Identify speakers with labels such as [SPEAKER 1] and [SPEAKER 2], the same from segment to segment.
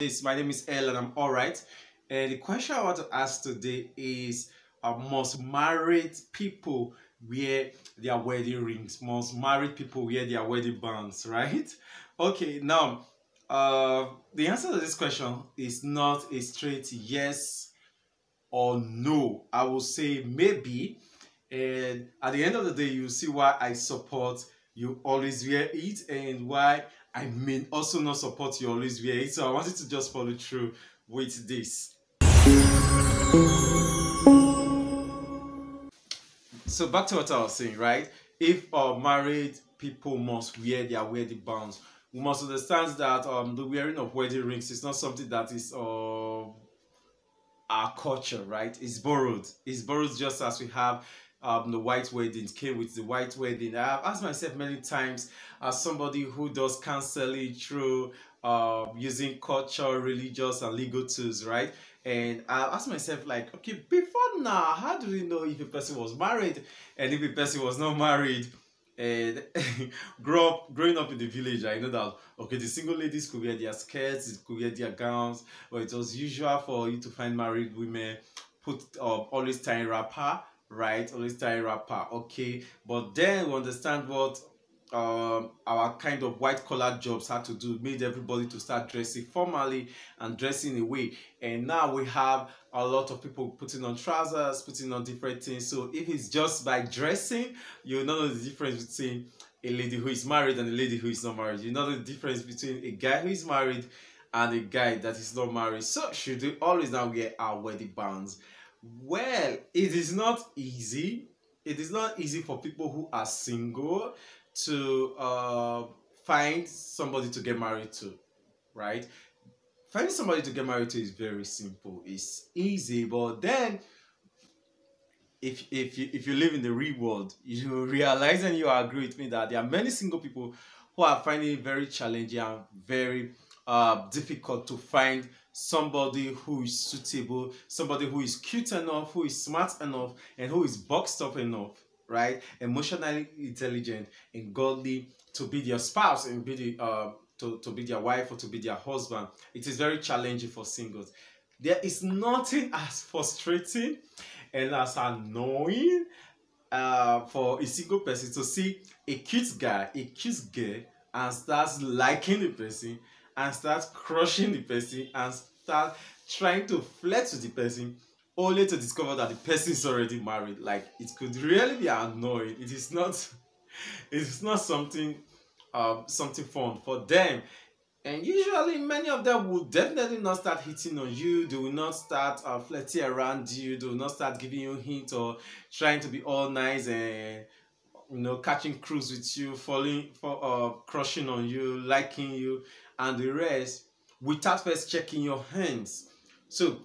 [SPEAKER 1] This my name is El and I'm alright. And the question I want to ask today is uh, must married people wear their wedding rings? Must married people wear their wedding bands, right? Okay, now uh the answer to this question is not a straight yes or no. I will say maybe. And at the end of the day, you see why I support you always wear it and why I may also not support you always it. So I wanted to just follow through with this. So back to what I was saying, right? If uh, married people must wear their wedding bands, we must understand that um, the wearing of wedding rings is not something that is uh, our culture, right? It's borrowed. It's borrowed just as we have um, the white weddings came with the white wedding. I've asked myself many times as somebody who does counseling through uh, using culture, religious, and legal tools, right? And I asked myself, like, okay, before now, how do we know if a person was married and if a person was not married? And grow up, growing up in the village, I know that okay, the single ladies could wear their skirts, could wear their gowns, but it was usual for you to find married women put uh, always tying wrapper right? Tie wrapper, okay. But then we understand what um, our kind of white collar jobs had to do made everybody to start dressing formally and dressing away. And now we have a lot of people putting on trousers putting on different things. So if it's just by dressing you know the difference between a lady who is married and a lady who is not married. You know the difference between a guy who is married and a guy that is not married. So should we always now wear our wedding bands well, it is not easy. It is not easy for people who are single to uh, find somebody to get married to, right? Finding somebody to get married to is very simple. It's easy, but then if if you if you live in the real world, you realize and you agree with me that there are many single people who are finding it very challenging and very uh, difficult to find somebody who is suitable, somebody who is cute enough, who is smart enough, and who is boxed up enough, right? Emotionally intelligent and godly to be their spouse and be the uh, to, to be their wife or to be their husband. It is very challenging for singles. There is nothing as frustrating and as annoying uh, for a single person to see a cute guy, a cute girl, and starts liking the person and start crushing the person and start trying to flirt with the person only to discover that the person is already married. Like it could really be annoying. It is not it is not something uh, something fun for them. And usually many of them will definitely not start hitting on you. They will not start uh, flirting around you. They will not start giving you hints or trying to be all nice and you know catching cruise with you falling for uh crushing on you liking you and the rest without first checking your hands. So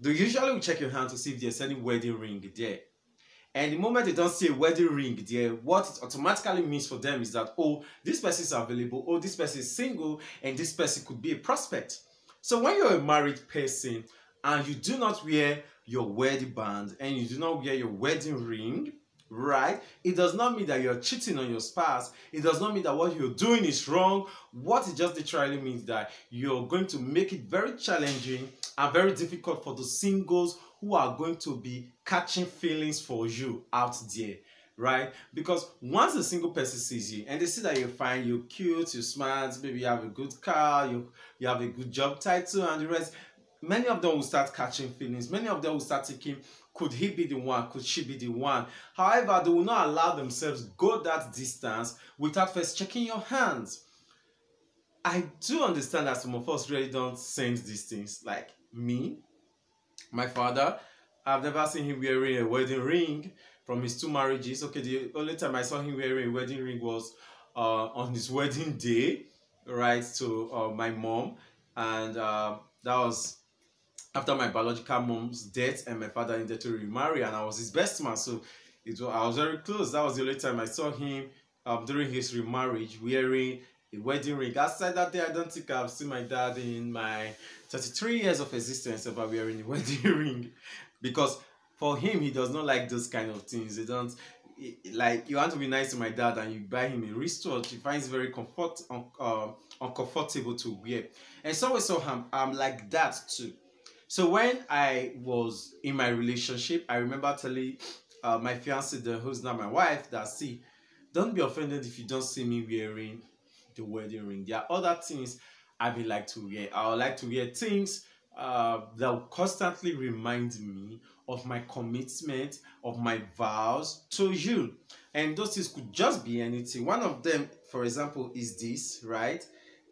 [SPEAKER 1] they usually check your hand to see if there's any wedding ring there. And the moment they don't see a wedding ring there, what it automatically means for them is that, oh, this person is available, oh, this person is single, and this person could be a prospect. So when you're a married person and you do not wear your wedding band and you do not wear your wedding ring, right? It does not mean that you're cheating on your spouse. It does not mean that what you're doing is wrong. What it just literally means that you're going to make it very challenging and very difficult for the singles who are going to be catching feelings for you out there right? Because once a single person sees you and they see that you're fine, you're cute, you're smart, maybe you have a good car, you you have a good job title, and the rest, many of them will start catching feelings. Many of them will start thinking, could he be the one? Could she be the one? However, they will not allow themselves go that distance without first checking your hands. I do understand that some of us really don't sense these things. Like me, my father, I've never seen him wearing a wedding ring from his two marriages. Okay, the only time I saw him wearing a wedding ring was uh, on his wedding day, right, to uh, my mom. And uh, that was after my biological mom's death and my father needed to remarry and I was his best man so it was, I was very close that was the only time I saw him um, during his remarriage wearing a wedding ring outside that day I don't think I've seen my dad in my 33 years of existence ever wearing a wedding ring because for him he does not like those kind of things he don't like you want to be nice to my dad and you buy him a wristwatch, he finds very comfort un, uh, uncomfortable to wear. And so so I'm, I'm like that too. So when I was in my relationship, I remember telling uh, my fiance, the who's now my wife, that see, don't be offended if you don't see me wearing the wedding ring. There are other things I would like to wear. I would like to wear things uh, that will constantly remind me of my commitment, of my vows to you. And those things could just be anything. One of them, for example, is this, right?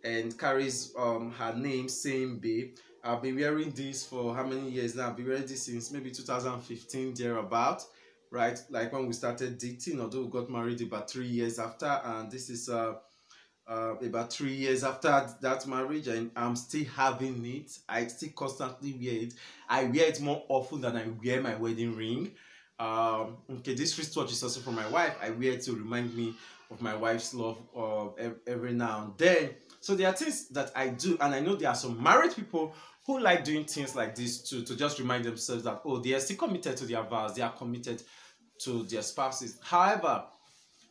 [SPEAKER 1] And carries um her name, same babe. I've been wearing this for how many years now? I've been wearing this since maybe 2015, thereabout, right? Like when we started dating, although we got married about three years after, and this is uh uh, about three years after that marriage and I'm still having it. I still constantly wear it. I wear it more often than I wear my wedding ring. Um, okay, this wristwatch is also from my wife. I wear it to remind me of my wife's love uh, every now and then. So there are things that I do, and I know there are some married people who like doing things like this to, to just remind themselves that, oh, they are still committed to their vows, they are committed to their spouses. However,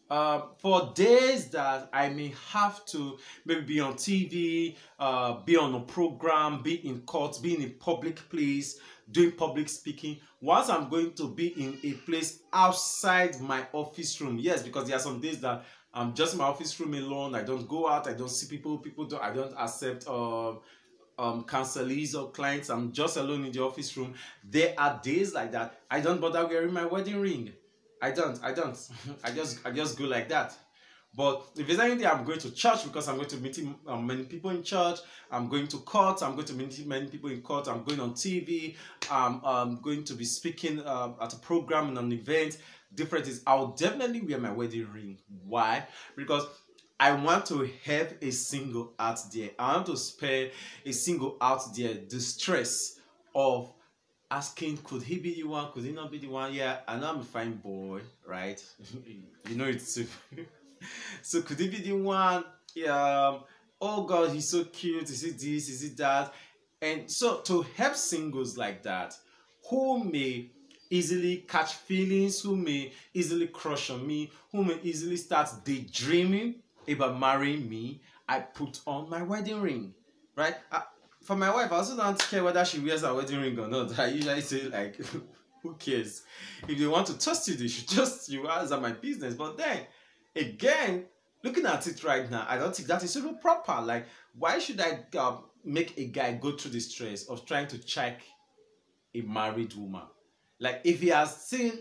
[SPEAKER 1] uh, for days that I may have to maybe be on TV, uh, be on a program, be in court, be in a public place, doing public speaking. Once I'm going to be in a place outside my office room, yes, because there are some days that I'm just in my office room alone. I don't go out. I don't see people. People don't. I don't accept. Uh, um, counselees or clients. I'm just alone in the office room. There are days like that. I don't bother wearing my wedding ring. I don't. I don't. I just I just go like that. But if there's anything, I'm going to church because I'm going to meet um, many people in church. I'm going to court. I'm going to meet many people in court. I'm going on TV. Um, I'm going to be speaking um, at a program and an event. Different is I'll definitely wear my wedding ring. Why? Because I want to help a single out there. I want to spare a single out there the stress of asking, could he be the one? Could he not be the one? Yeah, I know I'm a fine boy, right? you know it's so could he be the one? Yeah. Um, oh God, he's so cute. Is it this? Is it that? And so to help singles like that, who may easily catch feelings, who may easily crush on me, who may easily start daydreaming about marrying me, I put on my wedding ring, right? I, for my wife, I also don't care whether she wears a wedding ring or not. I usually say like, who cares? If they want to trust you, they should trust you. As my business. But then again, looking at it right now, I don't think that is even proper. Like, why should I uh, make a guy go through the stress of trying to check a married woman? Like, if he has seen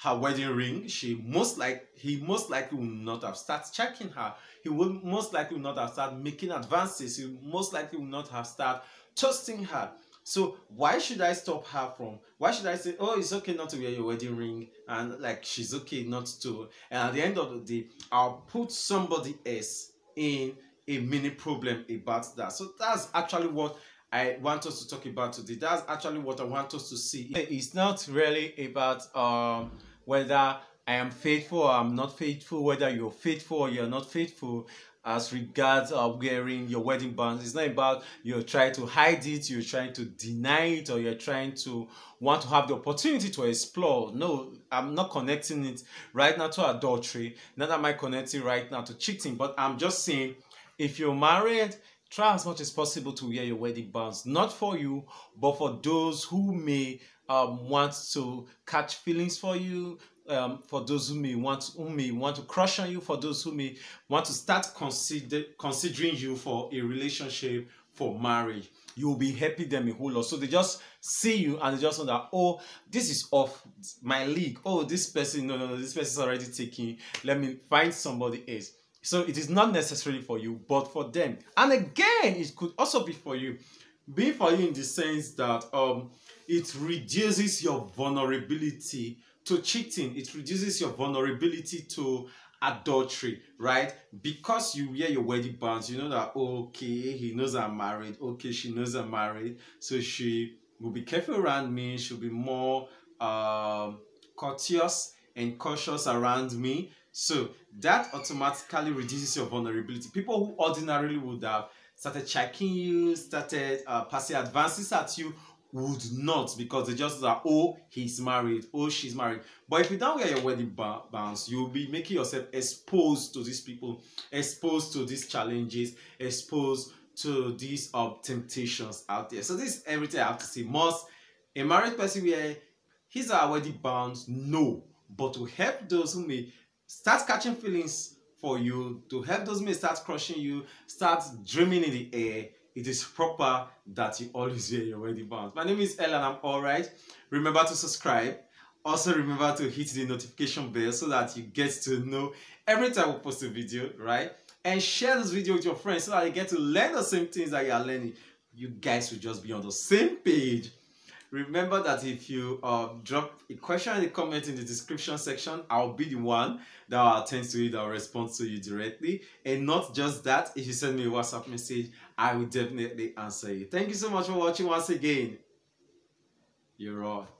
[SPEAKER 1] her wedding ring, she most like he most likely will not have started checking her. He will most likely will not have started making advances. He most likely will not have started trusting her. So why should I stop her from? Why should I say, oh, it's okay not to wear your wedding ring, and like she's okay not to? And at the end of the day, I'll put somebody else in a mini problem about that. So that's actually what I want us to talk about today. That's actually what I want us to see. It's not really about um whether I am faithful or I'm not faithful, whether you're faithful or you're not faithful as regards uh, wearing your wedding bands. It's not about you're trying to hide it, you're trying to deny it, or you're trying to want to have the opportunity to explore. No, I'm not connecting it right now to adultery. Not am I connecting right now to cheating, but I'm just saying if you're married, try as much as possible to wear your wedding bands. Not for you, but for those who may um, want to catch feelings for you, um, for those who may want who may want to crush on you, for those who may want to start consider considering you for a relationship for marriage. You will be happy them a whole lot. So they just see you and they just know that oh, this is off my league. Oh, this person, no, no, no, this person is already taking. Let me find somebody else. So it is not necessarily for you, but for them. And again, it could also be for you. Be for you in the sense that um it reduces your vulnerability to cheating. It reduces your vulnerability to adultery, right? Because you wear your wedding bands, you know that okay, he knows I'm married, okay, she knows I'm married, so she will be careful around me, she'll be more um, courteous and cautious around me. So that automatically reduces your vulnerability. People who ordinarily would have started checking you, started uh, passing advances at you, would not because they just like oh he's married oh she's married. But if you don't wear your wedding bands you'll be making yourself exposed to these people exposed to these challenges exposed to these uh, temptations out there. So this is everything i have to say. Must a married person wear his our wedding bands? No. But to help those who may start catching feelings for you to help those men start crushing you start dreaming in the air it is proper that you always wear your wedding bands. My name is Ellen, I'm alright. Remember to subscribe. Also remember to hit the notification bell so that you get to know every time we post a video, right? And share this video with your friends so that you get to learn the same things that you are learning. You guys will just be on the same page remember that if you uh, drop a question in the comment in the description section i'll be the one that will attend to it i'll respond to you directly. And not just that if you send me a whatsapp message i will definitely answer you. Thank you so much for watching once again. You rock